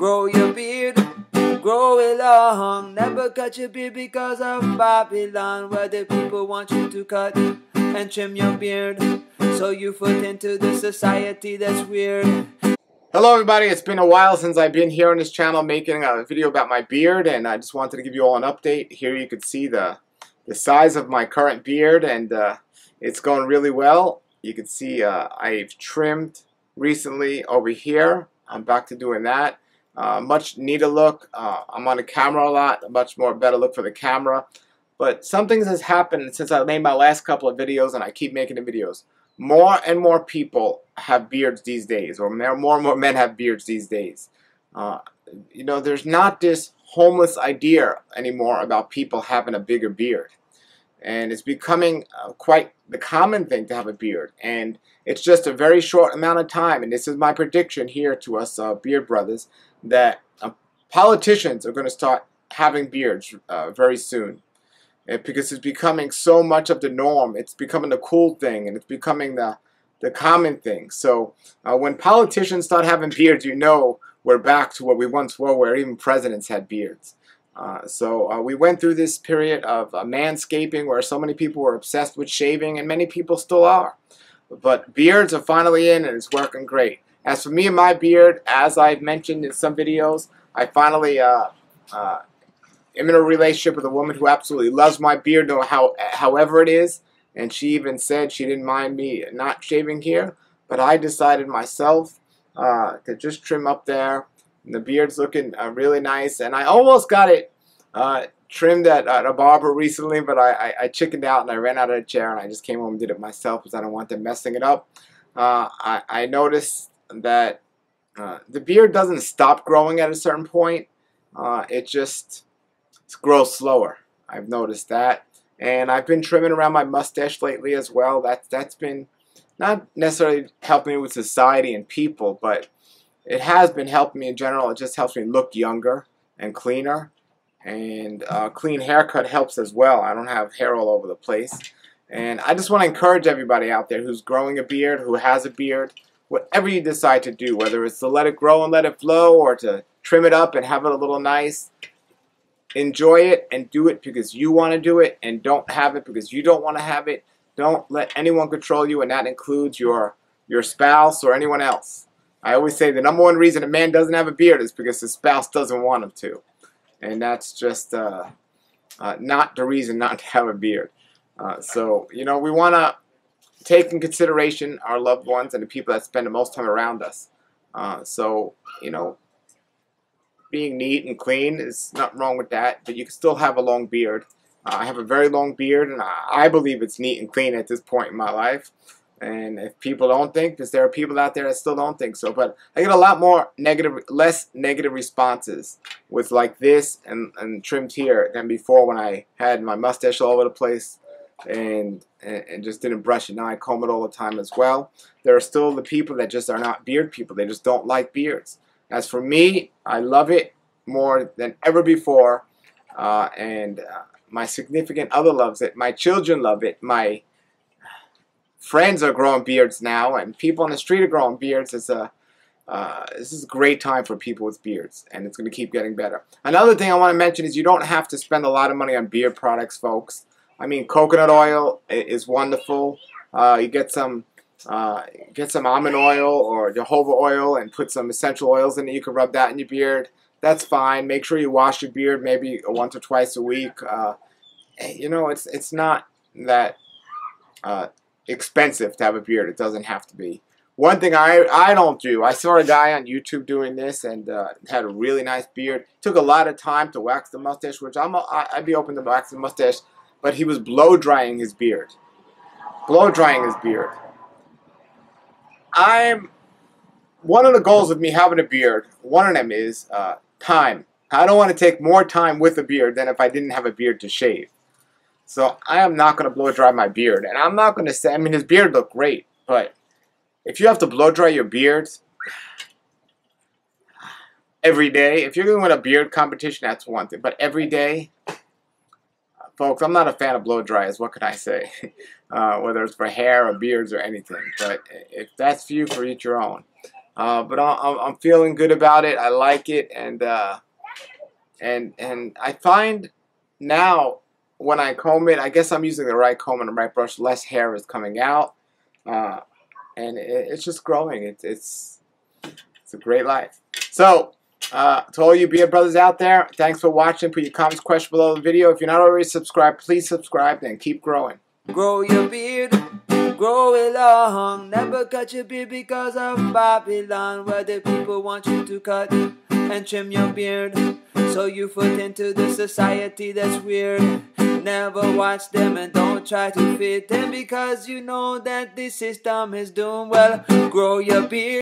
Grow your beard, grow it long. Never cut your beard because of Babylon, where the people want you to cut and trim your beard. So you fit into the society that's weird. Hello everybody, it's been a while since I've been here on this channel making a video about my beard and I just wanted to give you all an update. Here you can see the, the size of my current beard and uh, it's going really well. You can see uh, I've trimmed recently over here. I'm back to doing that. Uh, much neater look. Uh, I'm on the camera a lot, a much more better look for the camera. But some things has happened since I made my last couple of videos and I keep making the videos. More and more people have beards these days, or more and more men have beards these days. Uh, you know, there's not this homeless idea anymore about people having a bigger beard. And it's becoming uh, quite the common thing to have a beard. And it's just a very short amount of time, and this is my prediction here to us uh, beard brothers, that uh, politicians are going to start having beards uh, very soon because it's becoming so much of the norm. It's becoming the cool thing, and it's becoming the the common thing. So uh, when politicians start having beards, you know we're back to what we once were, where even presidents had beards. Uh, so uh, we went through this period of uh, manscaping, where so many people were obsessed with shaving, and many people still are. But beards are finally in, and it's working great. As for me and my beard, as I've mentioned in some videos, I finally uh, uh, am in a relationship with a woman who absolutely loves my beard, no how however it is, and she even said she didn't mind me not shaving here, but I decided myself uh, to just trim up there. And the beard's looking uh, really nice, and I almost got it uh, trimmed at, at, a barber recently, but I, I, I, chickened out and I ran out of the chair, and I just came home and did it myself because I don't want them messing it up. Uh, I, I noticed that uh, the beard doesn't stop growing at a certain point. Uh, it just grows slower. I've noticed that. And I've been trimming around my mustache lately as well. That, that's been not necessarily helping me with society and people, but it has been helping me in general. It just helps me look younger and cleaner. And uh, clean haircut helps as well. I don't have hair all over the place. And I just want to encourage everybody out there who's growing a beard, who has a beard, whatever you decide to do, whether it's to let it grow and let it flow or to trim it up and have it a little nice, enjoy it and do it because you want to do it and don't have it because you don't want to have it. Don't let anyone control you and that includes your your spouse or anyone else. I always say the number one reason a man doesn't have a beard is because his spouse doesn't want him to. And that's just uh, uh, not the reason not to have a beard. Uh, so, you know, we want to take in consideration our loved ones and the people that spend the most time around us. Uh, so, you know, being neat and clean is not wrong with that, but you can still have a long beard. Uh, I have a very long beard, and I, I, believe it's neat and clean at this point in my life. And if people don't think, because there are people out there that still don't think so, but I get a lot more negative, less negative responses with like this and, and trimmed here than before when I had my mustache all over the place and, and, just didn't brush it. Now I comb it all the time as well. There are still the people that just are not beard people. They just don't like beards. As for me, I love it more than ever before, uh, and uh, my significant other loves it. My children love it. My friends are growing beards now, and people on the street are growing beards. It's a uh, this is a great time for people with beards, and it's going to keep getting better. Another thing I want to mention is you don't have to spend a lot of money on beard products, folks. I mean, coconut oil is wonderful. Uh, you get some uh, get some almond oil or jojoba oil and put some essential oils in it. You can rub that in your beard. That's fine. Make sure you wash your beard maybe once or twice a week. Uh, you know, it's it's not that uh, expensive to have a beard. It doesn't have to be. One thing I, I don't do, I saw a guy on YouTube doing this and uh, had a really nice beard. Took a lot of time to wax the mustache, which I'm a, I'd be open to waxing the mustache, but he was blow drying his beard. Blow drying his beard. I'm one of the goals of me having a beard. One of them is uh, time. I don't want to take more time with a beard than if I didn't have a beard to shave. So I am not going to blow dry my beard, and I'm not going to say. I mean, his beard looked great, but if you have to blow dry your beard every day, if you're going to win a beard competition, that's one thing. But every day, folks, I'm not a fan of blow dryers. What can I say? Uh, whether it's for hair or beards or anything. But if that's for you, for each your own. Uh, but I'm, I'm feeling good about it. I like it, and uh, and and I find now when I comb it, I guess I'm using the right comb and the right brush. Less hair is coming out, uh, and it, it's just growing. It's it's it's a great life. So. Uh, to all you beard brothers out there, thanks for watching. Put your comments, question below the video. If you're not already subscribed, please subscribe and keep growing. Grow your beard, grow it long. Never cut your beard because of Babylon, where the people want you to cut and trim your beard. So you fit into the society that's weird. Never watch them and don't try to fit in because you know that the system is doomed. Well, grow your beard.